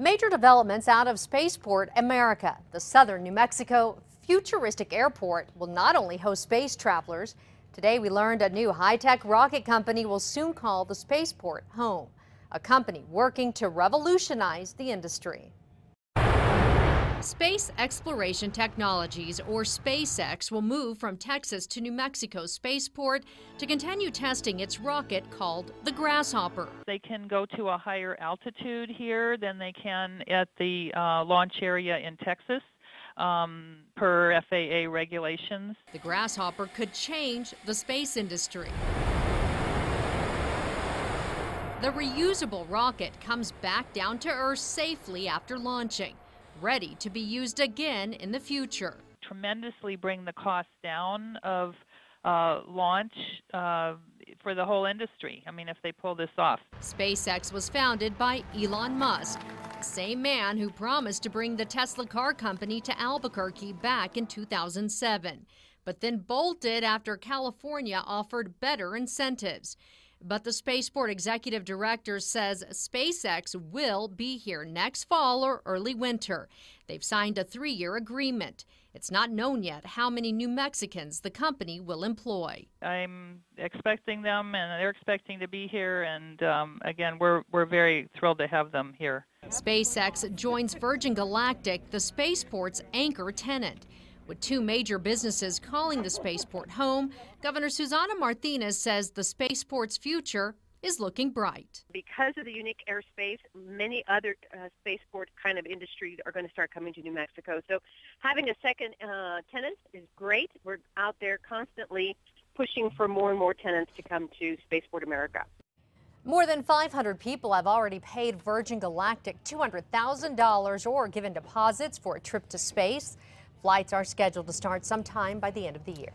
Major developments out of Spaceport America. The southern New Mexico futuristic airport will not only host space travelers. Today we learned a new high-tech rocket company will soon call the spaceport home. A company working to revolutionize the industry. Space Exploration Technologies, or SpaceX, will move from Texas to New Mexico spaceport to continue testing its rocket called the Grasshopper. They can go to a higher altitude here than they can at the uh, launch area in Texas. Um, per FAA regulations. The Grasshopper could change the space industry. The reusable rocket comes back down to Earth safely after launching ready to be used again in the future. Tremendously bring the cost down of uh, launch uh, for the whole industry. I mean, if they pull this off. SpaceX was founded by Elon Musk, the same man who promised to bring the Tesla car company to Albuquerque back in 2007, but then bolted after California offered better incentives. But the Spaceport executive director says SpaceX will be here next fall or early winter. They've signed a three year agreement. It's not known yet how many New Mexicans the company will employ. I'm expecting them, and they're expecting to be here. And um, again, we're, we're very thrilled to have them here. SpaceX joins Virgin Galactic, the spaceport's anchor tenant. With two major businesses calling the spaceport home, Governor Susana Martinez says the spaceport's future is looking bright. Because of the unique airspace, many other uh, spaceport kind of industries are going to start coming to New Mexico. So having a second uh, tenant is great. We're out there constantly pushing for more and more tenants to come to Spaceport America. More than 500 people have already paid Virgin Galactic $200,000 or given deposits for a trip to space. Flights are scheduled to start sometime by the end of the year.